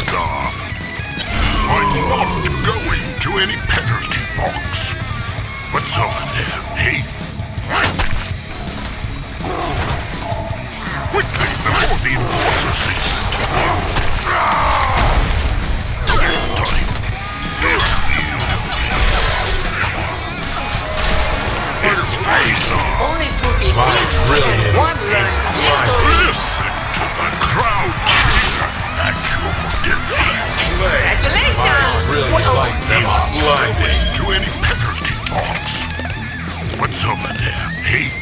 face off. I'm not going to any penalty box. What's over there, eh? Quickly, before the enforcer sees it. Double time. It's face off. Only through the My brilliance is blinding. Listen to the crowd cheer at your defeat. Slay. My Congratulations! brilliance is blinding. To any penalty box. What's over there, it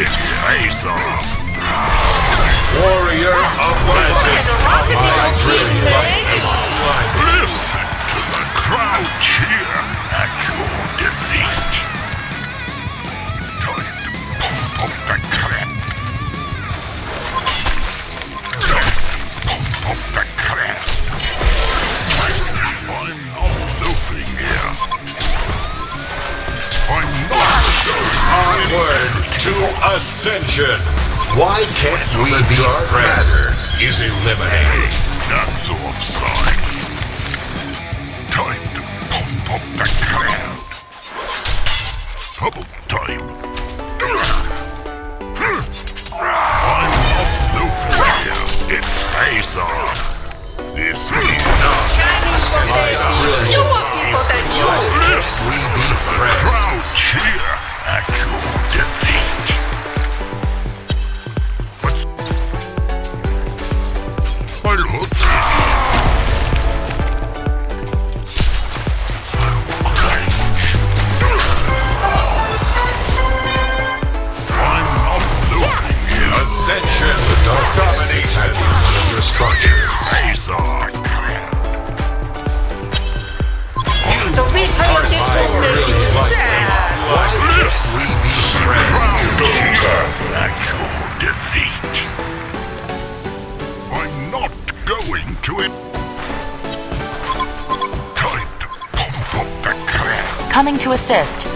It's face off. Warrior of legend. Generosity My of King brilliance Why can't we be friends? Is eliminated. That's offside. Time to pump up the crowd. Double time. I'm not moving here. It's face off. This is not. My brilliance The is attacking one of your structures. Face off. The replay of this will make you sad. We be your defeat. I'm not going to it. Time to pump up the crowd. Coming to assist.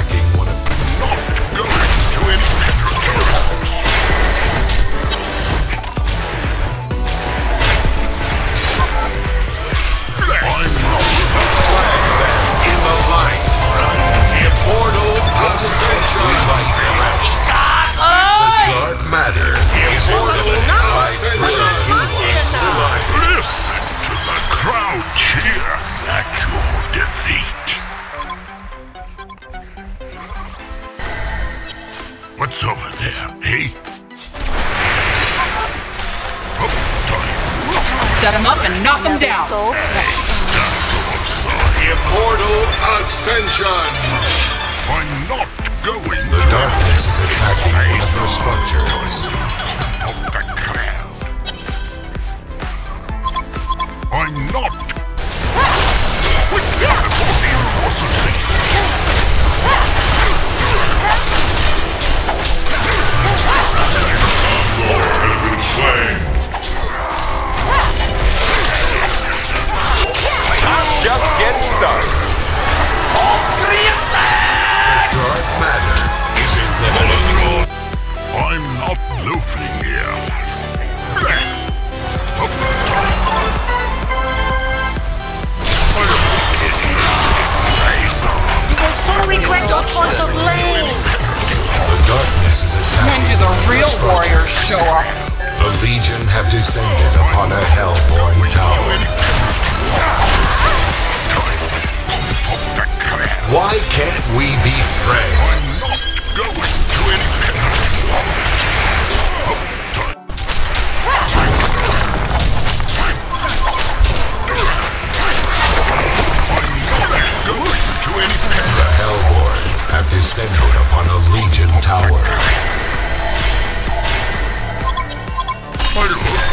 Attacking Ascension! I'm not going The to darkness is attacking one of your structures. of the cloud. I'm not. Wait, before the enforcer sees me. Just You will soon regret your choice of lane. The darkness is When attacking do the one of your real warriors show up? The Legion have descended upon a Hellborn tower. Why can't we be friends? Have descended upon a Legion tower.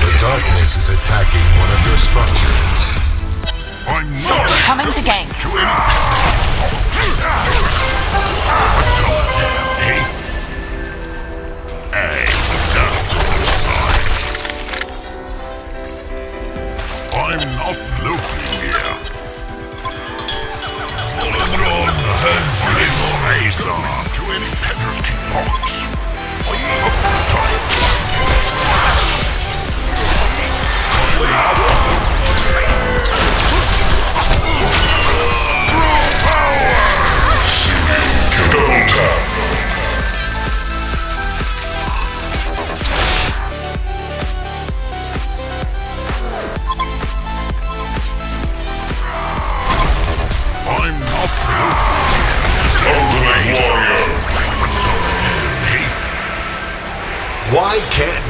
The darkness is attacking one of your structures. I'm not Coming to gang.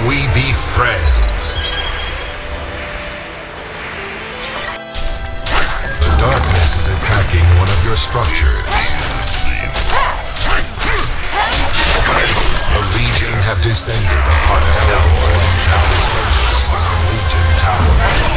We be friends? The darkness is attacking one of your structures. The Legion have descended upon a Hellborn tower. Legion tower.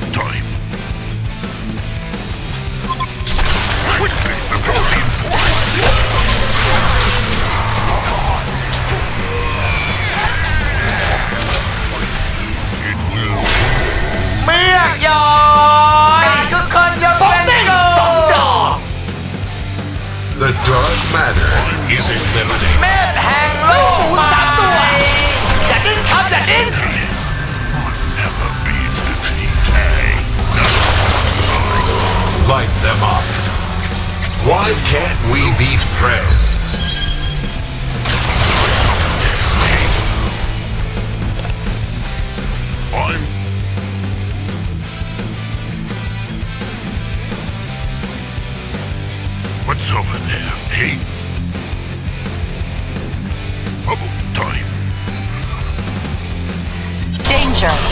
matter? Is it? Man, hang low! That didn't come, never be defeated. Light them up. Why can't we be friends? Danger.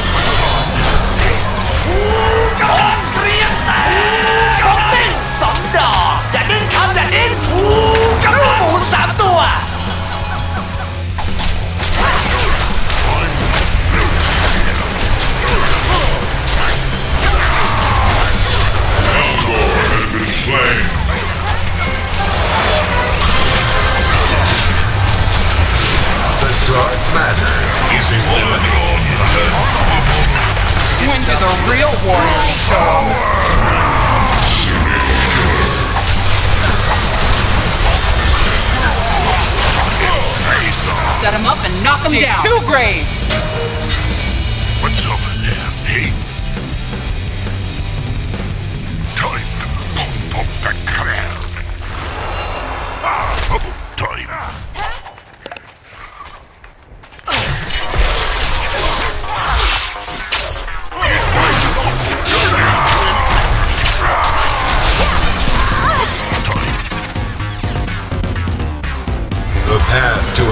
When do the real warriors show up? Set him up and knock him down. Two graves. What's up there, eh? Time to pump up the crowd. Ah, bubble time.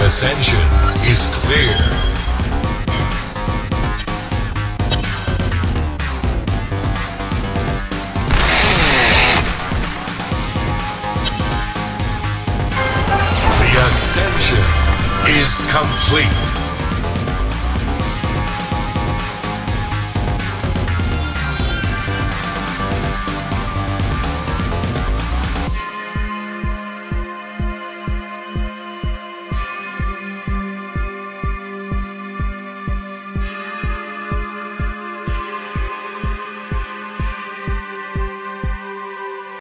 Ascension is clear. The ascension is complete.